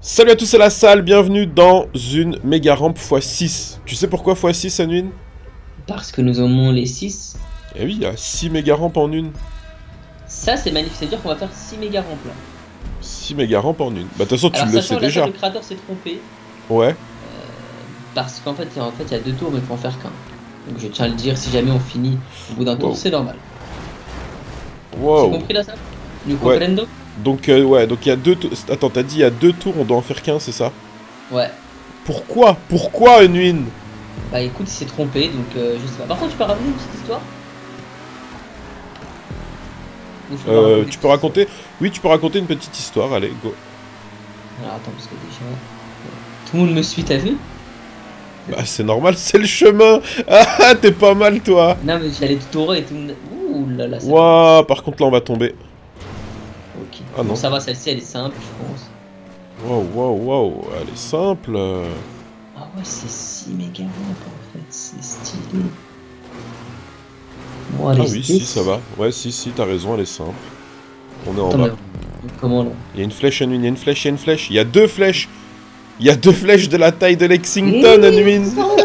Salut à tous, c'est la salle, bienvenue dans une méga rampe x6. Tu sais pourquoi x6, Anwin Parce que nous avons les 6. Eh oui, il y a 6 méga rampes en une. Ça, c'est magnifique. C'est-à-dire qu'on va faire 6 méga rampes là. 6 méga rampes en une. Bah, de toute façon, tu le sais déjà. Le créateur s'est trompé. Ouais. Parce qu'en fait, il y a- en fait, il y a deux tours, mais il faut en faire qu'un. Donc je tiens à le dire, si jamais on finit au bout d'un tour, c'est normal. Wow. compris là, ça Du Ouais. Donc, euh, ouais, donc il y a deux tours. Attends, t'as dit il y a deux tours, on doit en faire qu'un, c'est ça? Ouais. Pourquoi? Pourquoi, Anwin Bah écoute, il s'est trompé, donc euh, je sais pas. Par contre, tu peux ramener une petite histoire? Ou je peux euh, raconter Tu peux raconter Oui, tu peux raconter une petite histoire, allez, go. Alors attends, parce que déjà. euh, Tout le monde me suit, t'as vu? Bah, c'est normal, c'est le chemin Ah, t'es pas mal, toi Non, mais j'allais tout et tout le monde. Ouh là là, ça Waouh, par contre, là, on va tomber. Ah non. Bon, ça va, celle-ci elle est simple, je pense. Waouh, waouh, waouh, elle est simple. Ah ouais, c'est si méga en fait, c'est stylé. Bon, allez, Ah oui, si, ça va. Ouais, si, si, t'as raison, elle est simple. On est en Attends, bas. mais comment là Il y a une flèche, Anwin, il y a une flèche, il y a une flèche. Il y a deux flèches. Il y a deux flèches de la taille de Lexington, Eh, Anwin.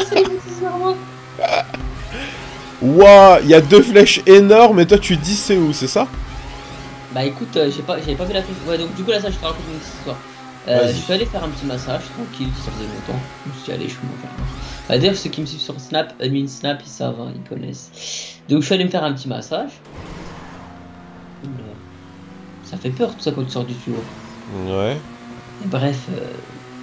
c'est vraiment. Waouh, il y a deux flèches énormes et toi tu dis c'est où, c'est ça? Bah écoute, euh, j'ai pas, j'avais pas vu la flèche. Ouais, donc du coup, là, ça, je te raconte une petite histoire. Euh, Vas-y. je suis allé faire un petit massage tranquille, ça faisait longtemps. Je me suis dit, allez, je suis faire. Bah, D'ailleurs, ceux qui me suivent sur Snap, admin Snap, ils savent, hein, ils connaissent. Donc, je suis allé me faire un petit massage. Oula. Ça fait peur tout ça quand tu sors du tuyau. Ouais. Et bref, euh,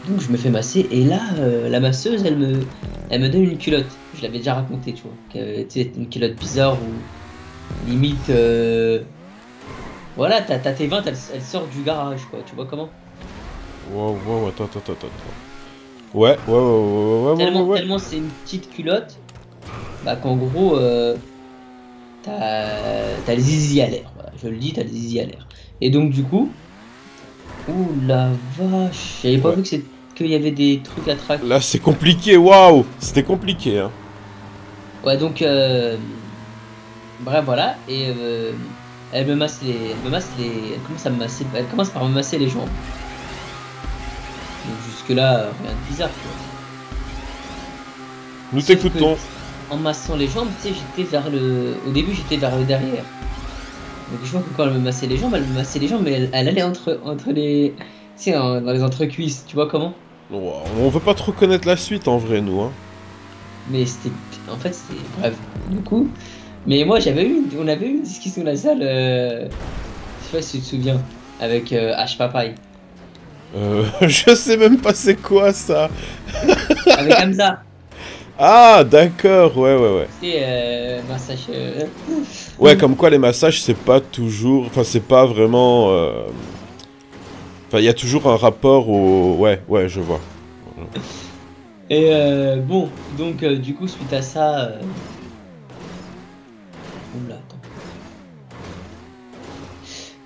donc je me fais masser et là, euh, la masseuse, elle me, elle me donne une culotte. Je l'avais déjà raconté, tu vois. Que, tu sais, une culotte bizarre où limite, euh, voilà, t'as t'as tes 20, elle, elle sort du garage, quoi. Tu vois comment? Waouh, waouh, attends, attends, attends, attends. Ouais, ouais, ouais, ouais, ouais, ouais, Tellement, ouais, tellement c'est une petite culotte, bah qu'en gros, euh, t'as t'as le zizi à l'air. Voilà, je le dis, t'as le zizi à l'air. Et donc du coup, ouh la vache, j'avais pas Ouais. vu que c'est qu'il y avait des trucs à traquer. Là c'est compliqué, waouh C'était compliqué, hein. Ouais, donc, euh, bref, voilà, et euh, elle me masse les, elle me masse les, elle commence à me masser, elle commence par me masser les jambes. Donc jusque là, rien de bizarre. Nous t'écoutons. En massant les jambes, tu sais, j'étais vers le, au début, j'étais vers le derrière. Donc je vois que quand elle me massait les jambes, elle me massait les jambes, mais elle, elle allait entre, entre les, tu sais, dans les entrecuisses. Tu vois comment? Waouh, On veut pas trop connaître la suite en vrai, nous, hein. Mais c'était. En fait, c'était. Bref, du coup. Mais moi, j'avais eu. une- On avait eu une discussion dans la salle. euh, Je sais pas si tu te souviens. Avec euh, H. Papaye. Euh, je sais même pas c'est quoi ça. Avec Hamza. Ah, d'accord, ouais, ouais, ouais. Sais, euh, massage. euh, Ouais, comme quoi les massages, c'est pas toujours. Enfin, c'est pas vraiment. euh, Enfin, il y a toujours un rapport au. Ouais, ouais, je vois. Et euh, bon, donc, du coup, suite à ça.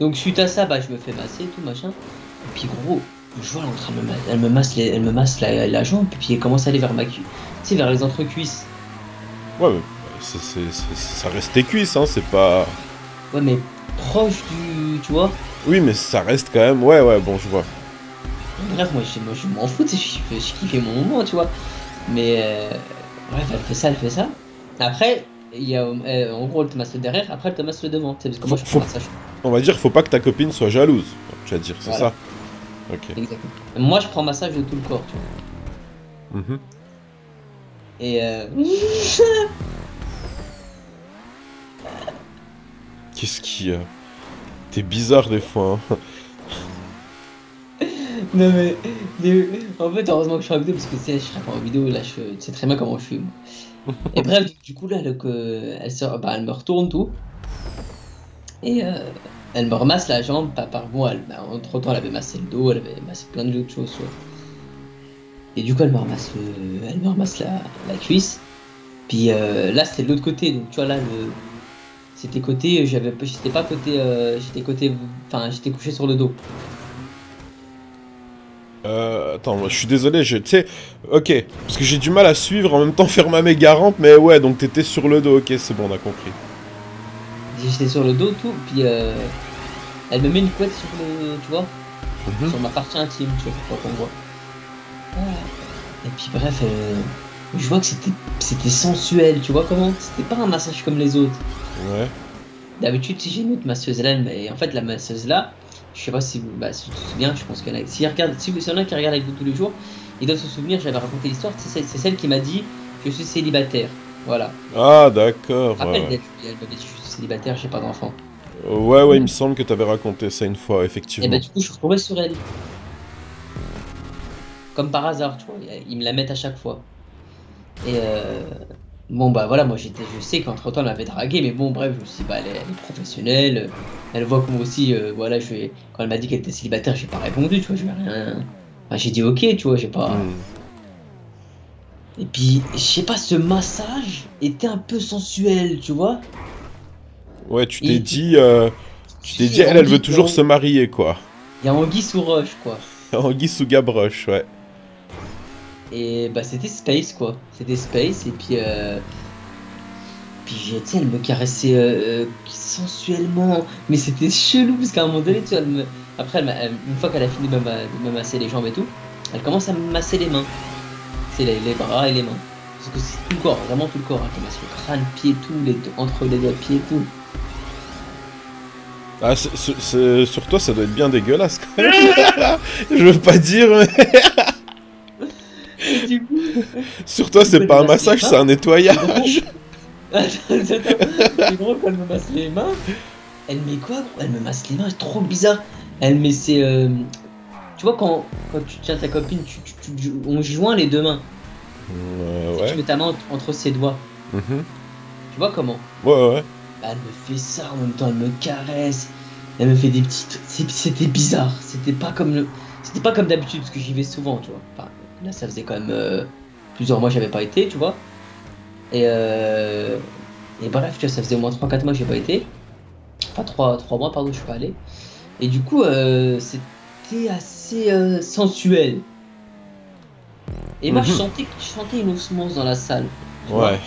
Donc, suite à ça, bah, je me fais masser, tout machin. Et puis, gros, je vois, elle est en train de me, elle me masse, les- elle me masse la, la jambe, et puis elle commence à aller vers ma cu. Tu sais, vers les entrecuisses. Ouais, mais c'est- c'est- c'est- ça reste tes cuisses, hein, c'est pas. Ouais, mais proche du. Tu vois Oui, mais ça reste quand même. Ouais, ouais, bon, je vois. Bref, moi, je, moi, je m'en fous, je, je, je kiffais mon moment, tu vois. Mais. euh, bref, elle fait ça, elle fait ça. Après, il y a. euh, en gros, elle te masse le derrière, après, elle te masse le devant. Tu sais, parce que moi, je Faut- prends massage. On va dire, faut pas que ta copine soit jalouse. Tu vas dire, c'est Voilà. ça Ok. Exactement. Moi, je prends massage de tout le corps, tu vois. Mhm. Et. Euh... Qu'est-ce qui. euh, T'es bizarre des fois, hein. non, mais, En fait, heureusement que je suis en vidéo, parce que tu sais, je serais pas en vidéo, là, je, tu sais très bien comment je suis. moi. Et bref, du coup, là, le, que, elle, se, bah, elle me retourne tout. Et euh, elle me remasse la jambe, pas par moi. Elle, bah, entre temps, elle avait massé le dos, elle avait massé plein d'autres choses. Et du coup, elle me ramasse, le, elle me ramasse la, cuisse. Puis euh, là, c'était de l'autre côté. Donc, tu vois, là, le, c'était côté, j'avais, j'étais pas côté, euh, j'étais côté, enfin, j'étais couché sur le dos. Euh, attends, moi, je suis désolé, je, sais, ok, parce que j'ai du mal à suivre en même temps faire ma méga rampe, mais ouais, donc t'étais sur le dos, ok, c'est bon, on a compris. J'étais sur le dos, tout, puis euh, elle me met une couette sur le, tu vois, Mhm. sur ma partie intime, tu vois, pour qu'on voit. Voilà. Et puis bref, euh, je vois que c'était c'était sensuel, tu vois comment C'était pas un massage comme les autres. Ouais. D'habitude, si j'ai une autre masseuse là, mais en fait, la masseuse là, je sais pas si vous bah, si tu te souviens, je pense qu'il y en a. Si, regarde, si, vous- s'il y en a qui regardent avec vous tous les jours, ils doivent se souvenir, j'avais raconté l'histoire, c'est celle, qui m'a dit je suis célibataire. Voilà. Ah, d'accord. Rappelle, Ouais, elle, elle m'a dit je suis célibataire, j'ai pas d'enfant. ouais, ouais, il me semble que t'avais raconté ça une fois, Et effectivement. bah, du coup, je suis retombé sur elle. Comme par hasard, tu vois, ils me la mettent à chaque fois. Et euh, bon, bah voilà, moi j'étais, je sais qu'entre temps elle m'avait dragué, mais bon, bref, je me suis dit, bah elle est, elle est professionnelle, elle voit que moi aussi, euh, voilà, je vais, quand elle m'a dit qu'elle était célibataire, j'ai pas répondu, tu vois, je vais rien. Enfin, j'ai dit ok, tu vois, j'ai pas. Hmm. Et puis, je sais pas, ce massage était un peu sensuel, tu vois. Ouais, tu t'es dit, euh, tu t'es dit, elle, elle veut toujours se marier, quoi. Il y a Anguille sous roche, quoi. Anguille sous gabroche, ouais. Et bah c'était Space quoi. C'était Space et puis euh... puis tu sais elle me caressait euh, euh, sensuellement mais c'était chelou parce qu'à un moment donné tu vois, elle me... après elle une fois qu'elle a fini de me, masser les jambes et tout elle commence à me masser les mains. C'est les, les bras et les mains. Parce que c'est tout le corps, vraiment tout le corps. Elle te masse le crâne, pied, tout, les, entre les doigts pied, tout. Ah, sur toi, ça doit être bien dégueulasse, quand même. Je veux pas dire, mais Et du coup, sur toi, c'est pas un massage, c'est un nettoyage. C'est gros quand elle me masse les mains. Elle met quoi gros? Elle me masse les mains, c'est trop bizarre. Elle met ses. euh, Tu vois, quand, quand tu tiens ta copine, tu, tu- tu- on joint les deux mains. Euh, Tu mets ta main entre, entre ses doigts. Mhm. Tu vois comment? Ouais, ouais. Elle me fait ça en même temps, elle me caresse. Elle me fait des. C'est- C'était bizarre. C'était pas comme le. C'était pas comme d'habitude parce que j'y vais souvent, tu vois. Enfin, là, ça faisait quand même euh, plusieurs mois que j'avais pas été, tu vois. Et euh, et bref, tu vois, ça faisait au moins 3-4 mois que j'ai pas été. Enfin 3, 3 mois, pardon, je suis pas allé. Et du coup, euh, c'était assez euh, sensuel. Et moi, je Mhm. sentais, je sentais une osmose dans la salle. Ouais.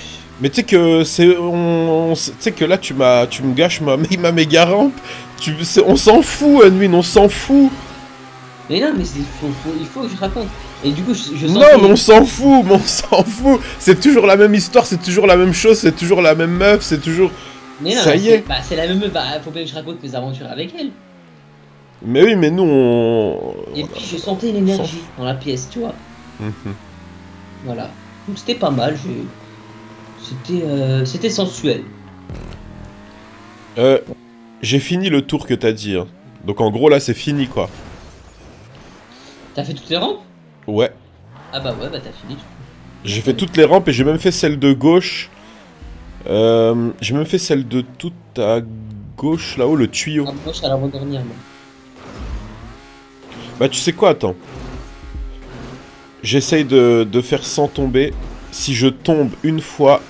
Mais tu sais que c'est on, sais que là tu m'as tu me gâches ma ma méga rampe. Tu on s'en fout Edwin, on s'en fout. Mais non, mais c'est- faut, faut- il faut que je raconte. Et du coup, je, je Non, mais on s'en fout, mais on s'en fout. C'est toujours la même histoire, c'est toujours la même chose, c'est toujours la même meuf, c'est toujours Mais non, Ça mais y c'est- est. Bah, c'est la même. Bah, faut bien que je raconte mes aventures avec elle. Mais oui, mais nous on Et puis, je sentais une énergie dans la pièce, tu vois. Mhm. Voilà. Donc, c'était pas mal. j'ai- C'était euh, c'était sensuel. Euh, j'ai fini le tour que t'as dit. hein. Donc en gros là c'est fini quoi. T'as fait toutes les rampes? Ouais. Ah, bah ouais, bah t'as fini. J'ai fait toutes les rampes et j'ai même fait celle de gauche. Euh, j'ai même fait celle de tout à gauche là-haut, le tuyau. Ah, moi, je suis à l'avant-dernière, moi. Bah tu sais quoi, attends. J'essaye de, de faire sans tomber. Si je tombe une fois,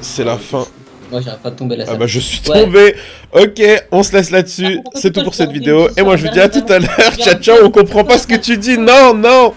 c'est la fin. Moi, j'arrête pas de tomber là. Ah bah je suis Ouais. tombé. Ok, on se laisse là-dessus. Ah, C'est tout pour cette vidéo. Et moi je vous dis à tout à l'heure. Ciao ciao, on comprend pas ce que tu dis. Non, non.